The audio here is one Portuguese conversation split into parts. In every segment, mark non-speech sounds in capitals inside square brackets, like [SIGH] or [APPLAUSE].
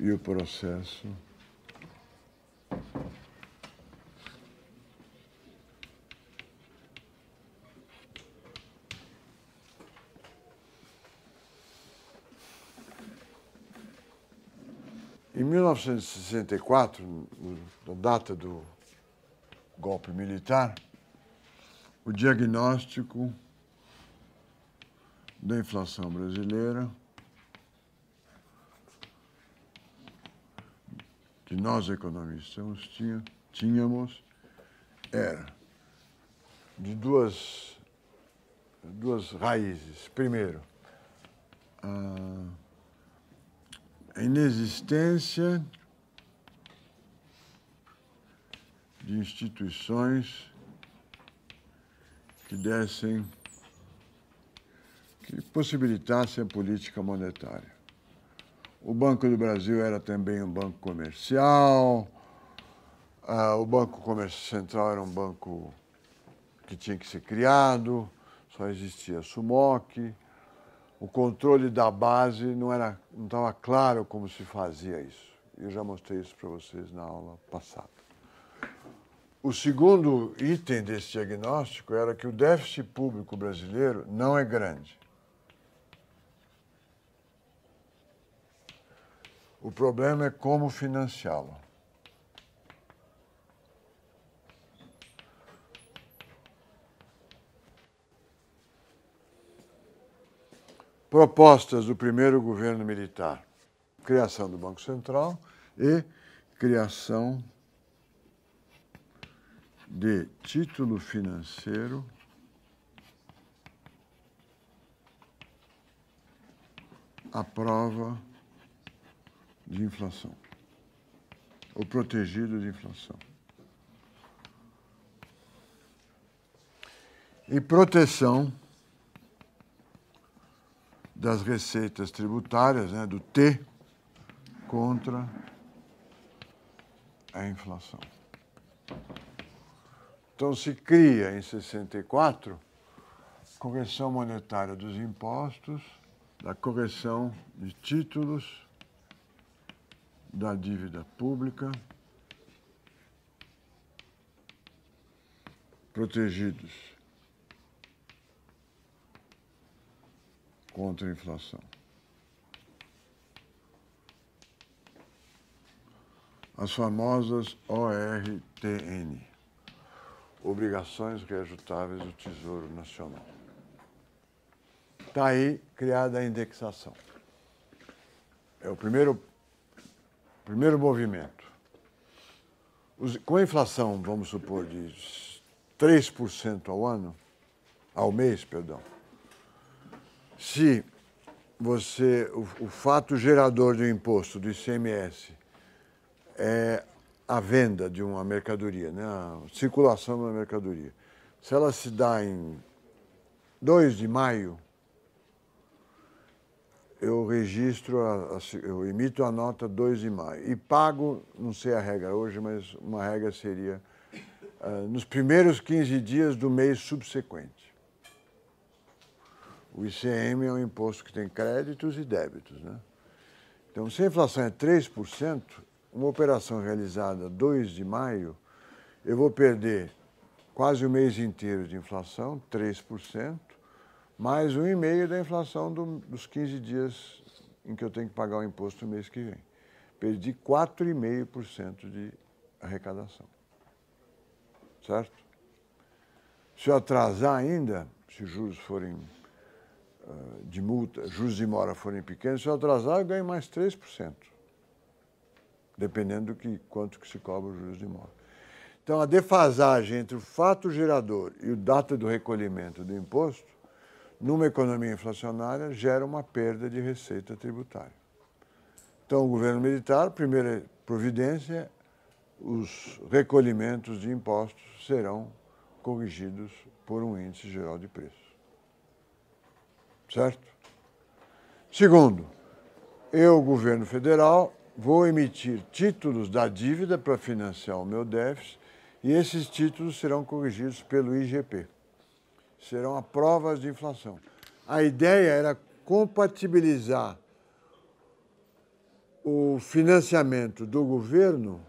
e o processo? Em 1964, na data do golpe militar, o diagnóstico da inflação brasileira, que nós economistas tínhamos, era de duas, duas raízes. Primeiro, a inexistência de instituições que dessem, que possibilitassem a política monetária. O Banco do Brasil era também um banco comercial, ah, o Banco Central era um banco que tinha que ser criado, só existia SUMOC, o controle da base não era não estava claro como se fazia isso. Eu já mostrei isso para vocês na aula passada. O segundo item desse diagnóstico era que o déficit público brasileiro não é grande. O problema é como financiá-lo. propostas do primeiro governo militar: criação do Banco Central e criação de título financeiro à prova de inflação, ou protegido de inflação. E proteção das receitas tributárias, né, do T, contra a inflação. Então se cria em 64 correção monetária dos impostos, da correção de títulos, da dívida pública, protegidos contra a inflação. As famosas ORTN, Obrigações Reajutáveis do Tesouro Nacional. Está aí criada a indexação. É o primeiro, primeiro movimento. Com a inflação, vamos supor, de 3% ao ano, ao mês, perdão, se você, o, o fato gerador do imposto do ICMS é a venda de uma mercadoria, né, a circulação de uma mercadoria, se ela se dá em 2 de maio, eu registro, a, a, eu emito a nota 2 de maio e pago, não sei a regra hoje, mas uma regra seria uh, nos primeiros 15 dias do mês subsequente. O ICM é um imposto que tem créditos e débitos. Né? Então, se a inflação é 3%, uma operação realizada 2 de maio, eu vou perder quase o mês inteiro de inflação, 3%, mais 1,5% da inflação do, dos 15 dias em que eu tenho que pagar o imposto no mês que vem. Perdi 4,5% de arrecadação. Certo? Se eu atrasar ainda, se os juros forem de multa, juros de mora forem pequenos, se eu atrasar, eu ganho mais 3%, dependendo do que, quanto que se cobra os juros de mora. Então, a defasagem entre o fato gerador e o data do recolhimento do imposto, numa economia inflacionária, gera uma perda de receita tributária. Então, o governo militar, primeira providência, os recolhimentos de impostos serão corrigidos por um índice geral de preço certo? Segundo, eu, governo federal, vou emitir títulos da dívida para financiar o meu déficit e esses títulos serão corrigidos pelo IGP. Serão a provas de inflação. A ideia era compatibilizar o financiamento do governo,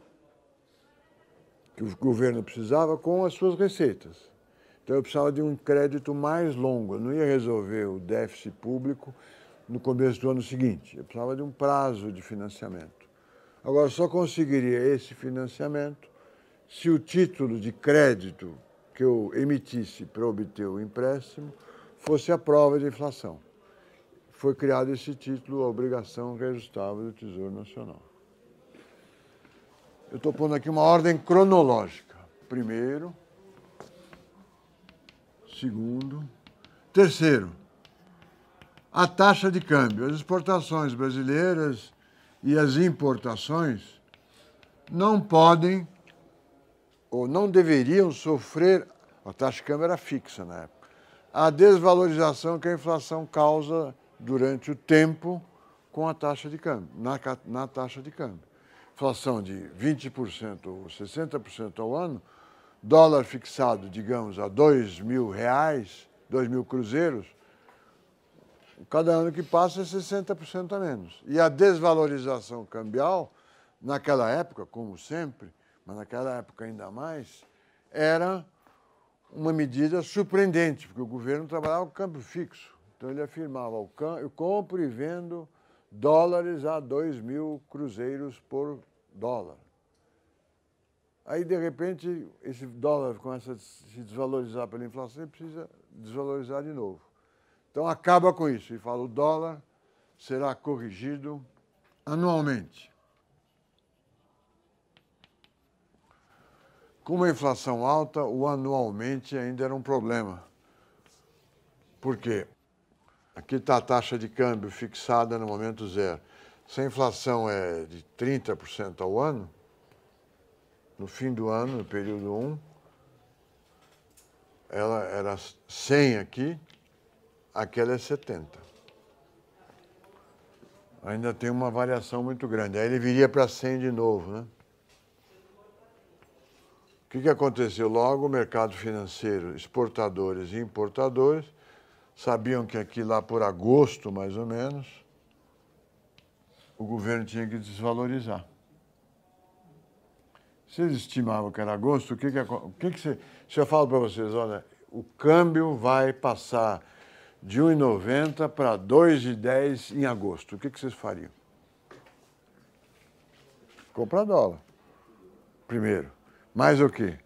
que o governo precisava, com as suas receitas. Então eu precisava de um crédito mais longo, eu não ia resolver o déficit público no começo do ano seguinte, eu precisava de um prazo de financiamento. Agora, só conseguiria esse financiamento se o título de crédito que eu emitisse para obter o empréstimo fosse a prova de inflação. Foi criado esse título, a obrigação reajustável do Tesouro Nacional. Eu estou pondo aqui uma ordem cronológica. Primeiro, segundo, terceiro, a taxa de câmbio. As exportações brasileiras e as importações não podem ou não deveriam sofrer, a taxa de câmbio era fixa na época, a desvalorização que a inflação causa durante o tempo com a taxa de câmbio, na, na taxa de câmbio. Inflação de 20% ou 60% ao ano, dólar fixado, digamos, a dois mil reais, dois mil cruzeiros, cada ano que passa é 60% a menos. E a desvalorização cambial, naquela época, como sempre, mas naquela época ainda mais, era uma medida surpreendente, porque o governo trabalhava com câmbio fixo. Então ele afirmava, eu compro e vendo dólares a 2 mil cruzeiros por dólar. Aí, de repente, esse dólar começa a se desvalorizar pela inflação e precisa desvalorizar de novo. Então, acaba com isso e fala: o dólar será corrigido anualmente. Com uma inflação alta, o anualmente ainda era um problema. Por quê? Aqui está a taxa de câmbio fixada no momento zero. Se a inflação é de 30% ao ano, no fim do ano, no período 1, ela era 100 aqui, aquela é 70. Ainda tem uma variação muito grande. Aí ele viria para 100 de novo, né? O que, que aconteceu? Logo, o mercado financeiro, exportadores e importadores, sabiam que aqui lá por agosto, mais ou menos, o governo tinha que desvalorizar. Eles estimavam que era agosto, o que que, o que, que você, se eu falo para vocês, olha, o câmbio vai passar de 1,90 para 2,10 em agosto, o que, que vocês fariam? Comprar dólar, primeiro. Mais o quê?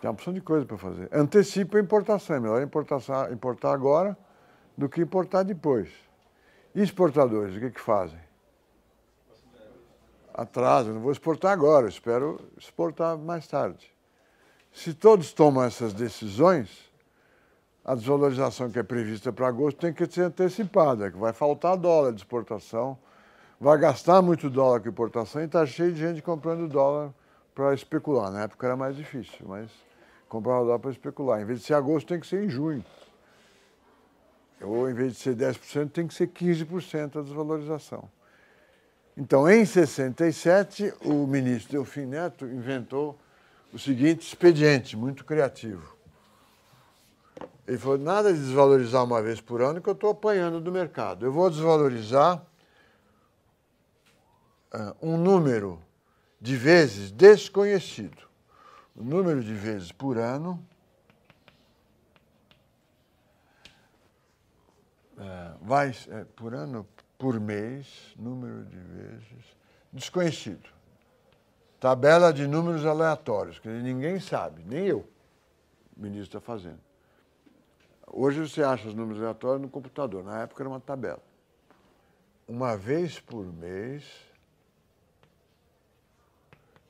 Tem uma opção de coisa para fazer. Antecipa a importação, é melhor importar, importar agora do que importar depois. E exportadores, o que, que fazem? atraso, não vou exportar agora, espero exportar mais tarde. Se todos tomam essas decisões, a desvalorização que é prevista para agosto tem que ser antecipada, que vai faltar dólar de exportação, vai gastar muito dólar com importação e está cheio de gente comprando dólar para especular. Na época era mais difícil, mas comprava dólar para especular. Em vez de ser agosto, tem que ser em junho. Ou em vez de ser 10%, tem que ser 15% a desvalorização. Então, em 67, o ministro Delfim Neto inventou o seguinte expediente, muito criativo. Ele falou: nada de desvalorizar uma vez por ano, que eu estou apanhando do mercado. Eu vou desvalorizar uh, um número de vezes desconhecido. O número de vezes por ano uh, vai, é, por ano, por mês, número de vezes, desconhecido. Tabela de números aleatórios, que ninguém sabe, nem eu, o ministro está fazendo. Hoje você acha os números aleatórios no computador, na época era uma tabela. Uma vez por mês,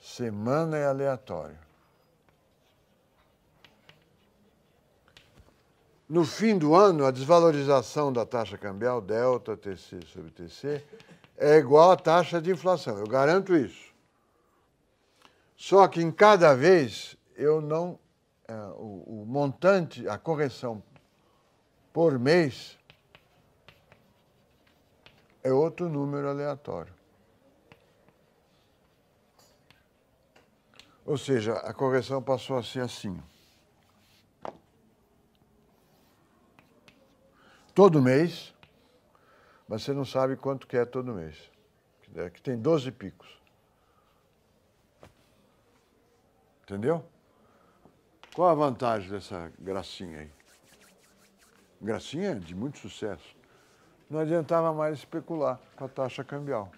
semana é aleatório. No fim do ano, a desvalorização da taxa cambial, delta TC sobre TC, é igual à taxa de inflação. Eu garanto isso. Só que em cada vez eu não. É, o, o montante, a correção por mês é outro número aleatório. Ou seja, a correção passou a ser assim. todo mês, mas você não sabe quanto que é todo mês. Que tem 12 picos. Entendeu? Qual a vantagem dessa gracinha aí? Gracinha de muito sucesso. Não adiantava mais especular com a taxa cambial.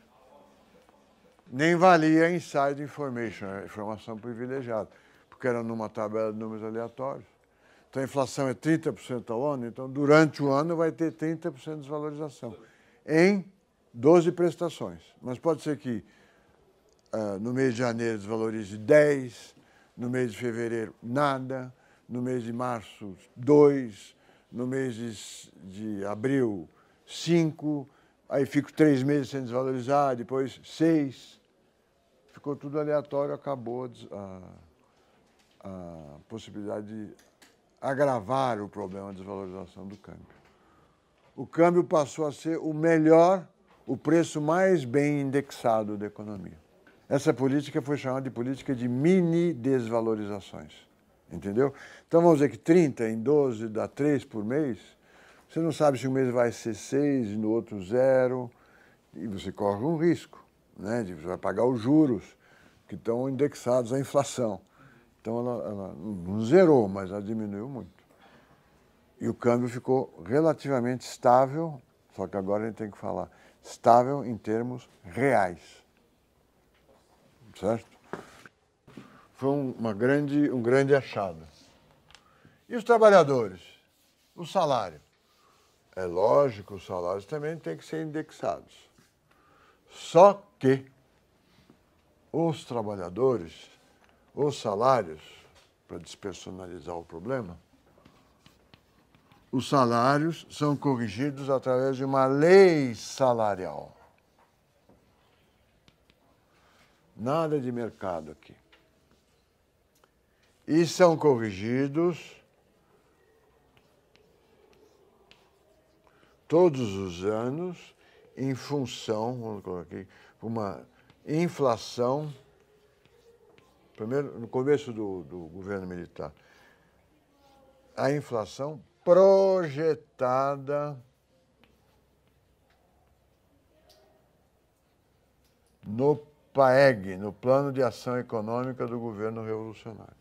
Nem valia inside information, informação privilegiada, porque era numa tabela de números aleatórios. Então a inflação é 30% ao ano, então durante o ano vai ter 30% de desvalorização em 12 prestações. Mas pode ser que uh, no mês de janeiro desvalorize 10, no mês de fevereiro nada, no mês de março 2, no mês de, de abril 5, aí fico três meses sem desvalorizar, depois seis. Ficou tudo aleatório, acabou a, a possibilidade de agravar o problema da desvalorização do câmbio. O câmbio passou a ser o melhor, o preço mais bem indexado da economia. Essa política foi chamada de política de mini desvalorizações. Entendeu? Então vamos dizer que 30 em 12 dá 3 por mês. Você não sabe se um mês vai ser 6 e no outro zero. E você corre um risco. Né? Você vai pagar os juros que estão indexados à inflação. Então ela, ela não zerou, mas ela diminuiu muito. E o câmbio ficou relativamente estável, só que agora a gente tem que falar estável em termos reais. Certo? Foi uma grande, um grande achado. E os trabalhadores? O salário? É lógico, os salários também têm que ser indexados. Só que os trabalhadores os salários, para despersonalizar o problema, os salários são corrigidos através de uma lei salarial. Nada de mercado aqui. E são corrigidos todos os anos em função, vamos colocar aqui, uma inflação primeiro, no começo do, do governo militar, a inflação projetada no PAEG, no Plano de Ação Econômica do Governo Revolucionário.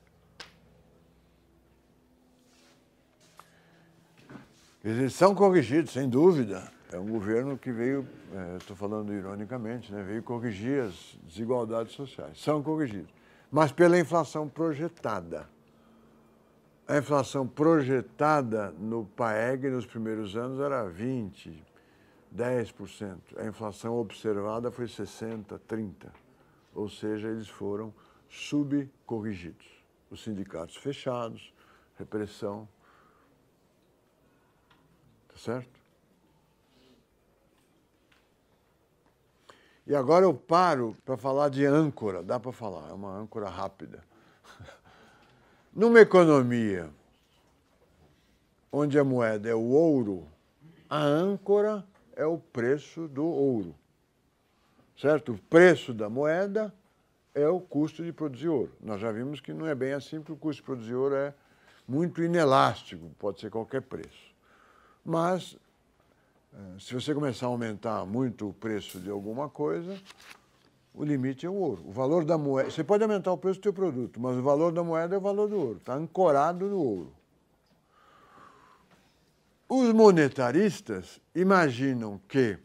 Eles são corrigidos, sem dúvida. É um governo que veio, estou é, falando ironicamente, né, veio corrigir as desigualdades sociais. São corrigidos mas pela inflação projetada. A inflação projetada no PAEG nos primeiros anos era 20, 10%. A inflação observada foi 60, 30. Ou seja, eles foram subcorrigidos. Os sindicatos fechados, repressão. Tá certo? E agora eu paro para falar de âncora, dá para falar, é uma âncora rápida. [LAUGHS] Numa economia onde a moeda é o ouro, a âncora é o preço do ouro. Certo? O preço da moeda é o custo de produzir ouro. Nós já vimos que não é bem assim, porque o custo de produzir ouro é muito inelástico, pode ser qualquer preço. Mas se você começar a aumentar muito o preço de alguma coisa, o limite é o ouro. O valor da moeda. Você pode aumentar o preço do seu produto, mas o valor da moeda é o valor do ouro. Está ancorado no ouro. Os monetaristas imaginam que,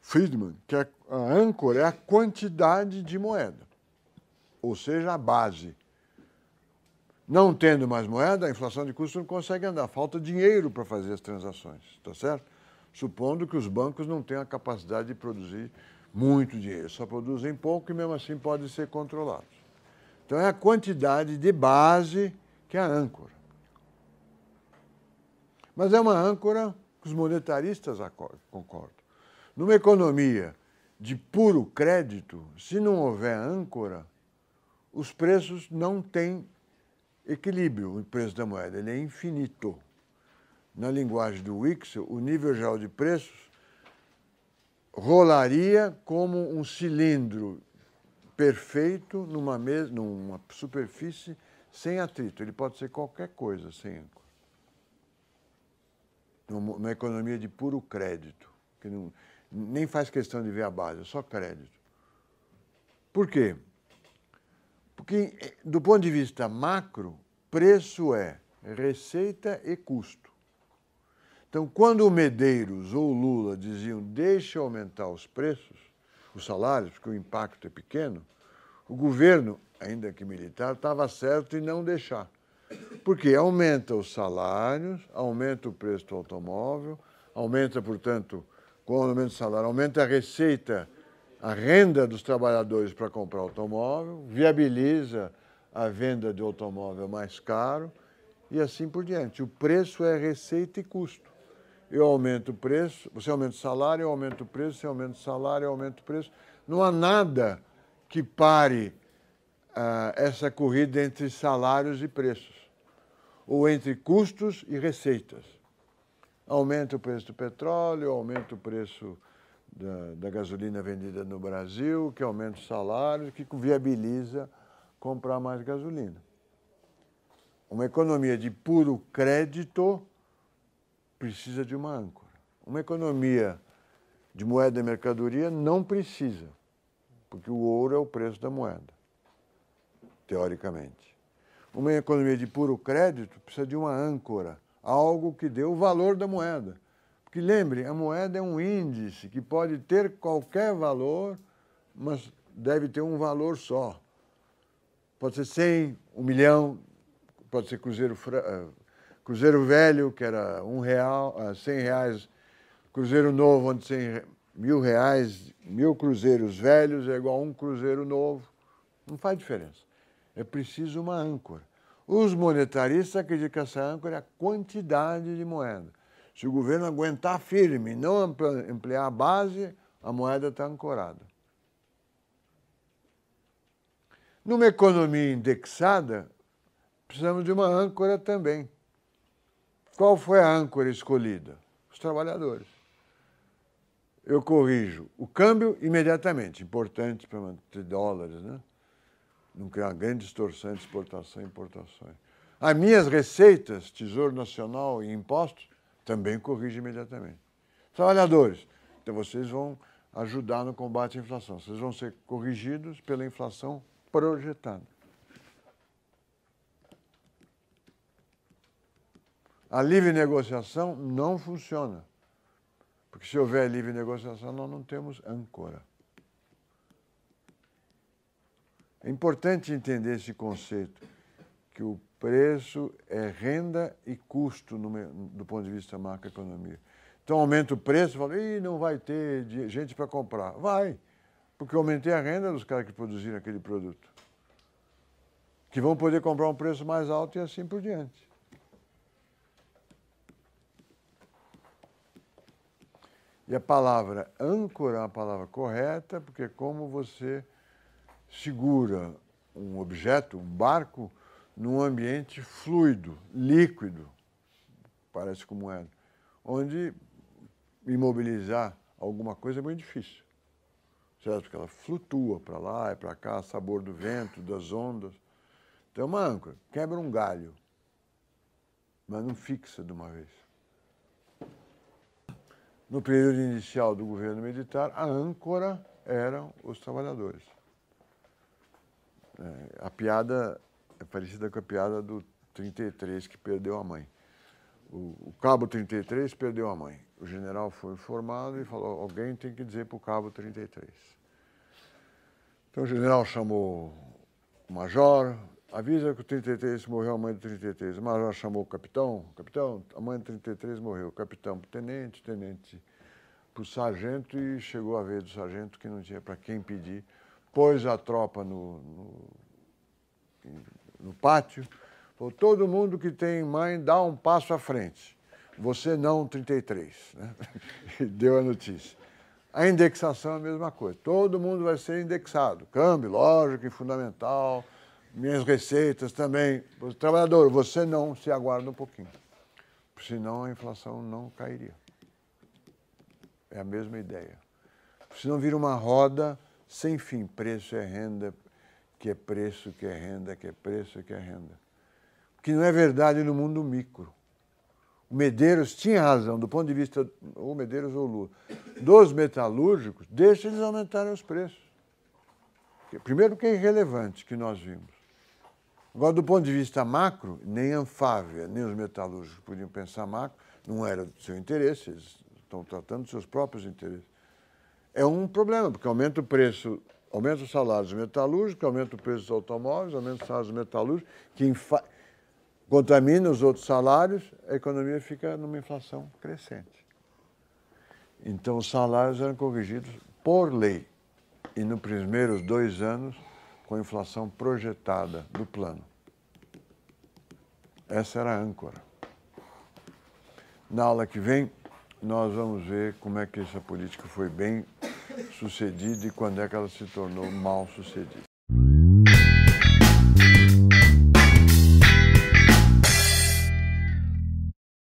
Friedman, que a âncora é a quantidade de moeda, ou seja, a base. Não tendo mais moeda, a inflação de custo não consegue andar. Falta dinheiro para fazer as transações, está certo? Supondo que os bancos não tenham a capacidade de produzir muito dinheiro, só produzem pouco e mesmo assim podem ser controlados. Então é a quantidade de base que é a âncora. Mas é uma âncora que os monetaristas concordam. Numa economia de puro crédito, se não houver âncora, os preços não têm equilíbrio, o preço da moeda, ele é infinito na linguagem do Wixel, o nível geral de preços rolaria como um cilindro perfeito numa, mesa, numa superfície sem atrito. Ele pode ser qualquer coisa sem âncora. Numa economia de puro crédito. Que não, nem faz questão de ver a base, é só crédito. Por quê? Porque, eh, do ponto de vista macro, preço é receita e custo. Então, quando o Medeiros ou o Lula diziam deixe aumentar os preços, os salários, porque o impacto é pequeno, o governo, ainda que militar, estava certo em não deixar. Porque aumenta os salários, aumenta o preço do automóvel, aumenta, portanto, com o aumento do salário, aumenta a receita, a renda dos trabalhadores para comprar automóvel, viabiliza a venda de automóvel mais caro e assim por diante. O preço é receita e custo eu aumento o preço, você aumenta o salário, eu aumento o preço, você aumenta o salário, eu aumento o preço. Não há nada que pare uh, essa corrida entre salários e preços, ou entre custos e receitas. Aumenta o preço do petróleo, aumenta o preço da, da gasolina vendida no Brasil, que aumenta o salário, que viabiliza comprar mais gasolina. Uma economia de puro crédito precisa de uma âncora. Uma economia de moeda e mercadoria não precisa, porque o ouro é o preço da moeda, teoricamente. Uma economia de puro crédito precisa de uma âncora, algo que dê o valor da moeda. Porque lembre, a moeda é um índice que pode ter qualquer valor, mas deve ter um valor só. Pode ser 100, um milhão, pode ser cruzeiro eh, Cruzeiro velho, que era um real, uh, cem reais. Cruzeiro novo, onde cem, mil reais, mil cruzeiros velhos é igual a um cruzeiro novo. Não faz diferença. É preciso uma âncora. Os monetaristas acreditam que essa âncora é a quantidade de moeda. Se o governo aguentar firme não ampliar a base, a moeda está ancorada. Numa economia indexada, precisamos de uma âncora também. Qual foi a âncora escolhida? Os trabalhadores. Eu corrijo o câmbio imediatamente, importante para manter dólares, né? Não criar uma grande distorção de exportação e importações. As minhas receitas, Tesouro Nacional e impostos, também corrijo imediatamente. Trabalhadores, então vocês vão ajudar no combate à inflação. Vocês vão ser corrigidos pela inflação projetada. A livre negociação não funciona. Porque se houver livre negociação, nós não temos âncora. É importante entender esse conceito, que o preço é renda e custo no, do ponto de vista macroeconomia. Então aumenta o preço, fala, Ih, não vai ter gente para comprar. Vai, porque eu aumentei a renda dos caras que produziram aquele produto. Que vão poder comprar um preço mais alto e assim por diante. E a palavra âncora é uma palavra correta, porque é como você segura um objeto, um barco, num ambiente fluido, líquido, parece como é, onde imobilizar alguma coisa é muito difícil. Certo? Porque ela flutua para lá e para cá, sabor do vento, das ondas. Então, é uma âncora quebra um galho, mas não fixa de uma vez no período inicial do governo militar, a âncora eram os trabalhadores. É, a piada é parecida com a piada do 33 que perdeu a mãe. O, o cabo 33 perdeu a mãe. O general foi informado e falou: alguém tem que dizer para o cabo 33. Então o general chamou o major, Avisa que o 33 morreu a mãe do 33. O major chamou o capitão. Capitão, a mãe do 33 morreu. O capitão para o tenente, tenente para o sargento e chegou a vez do sargento que não tinha para quem pedir. Pôs a tropa no, no, no pátio. Falou, todo mundo que tem mãe dá um passo à frente. Você não, 33. Né? [LAUGHS] E deu a notícia. A indexação é a mesma coisa. Todo mundo vai ser indexado. Câmbio, lógico, fundamental minhas receitas também. Trabalhador, você não se aguarda um pouquinho, senão a inflação não cairia. É a mesma ideia. Senão vira uma roda sem fim. Preço é renda, que é preço, que é renda, que é preço, que é renda. Que não é verdade no mundo micro. o Medeiros tinha razão, do ponto de vista, ou Medeiros ou Lula, dos metalúrgicos, deixa eles aumentarem os preços. Primeiro que é irrelevante que nós vimos. Agora, do ponto de vista macro, nem a Anfávia, nem os metalúrgicos podiam pensar macro, não era do seu interesse, eles estão tratando dos seus próprios interesses. É um problema, porque aumenta o preço, aumenta os salários metalúrgicos, aumenta o preço dos automóveis, aumenta os salários metalúrgicos, que contamina os outros salários, a economia fica numa inflação crescente. Então, os salários eram corrigidos por lei. E nos primeiros dois anos, com a inflação projetada do plano. Essa era a âncora. Na aula que vem, nós vamos ver como é que essa política foi bem sucedida e quando é que ela se tornou mal sucedida.